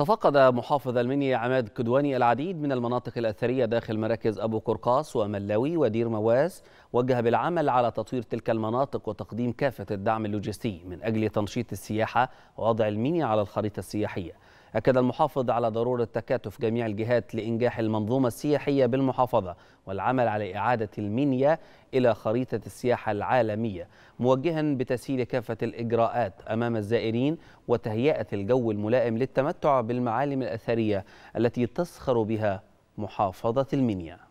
تفقد محافظ المنيا عماد كدواني العديد من المناطق الأثرية داخل مراكز أبو قرقاص وملاوي ودير مواس وجه بالعمل على تطوير تلك المناطق وتقديم كافة الدعم اللوجستي من أجل تنشيط السياحة ووضع المنيا على الخريطة السياحية. أكد المحافظ على ضرورة تكاتف جميع الجهات لإنجاح المنظومة السياحية بالمحافظة والعمل على إعادة المنيا إلى خريطة السياحة العالمية موجها بتسهيل كافة الإجراءات أمام الزائرين وتهيئة الجو الملائم للتمتع بالمعالم الأثرية التي تسخر بها محافظة المنيا.